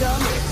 Dumb.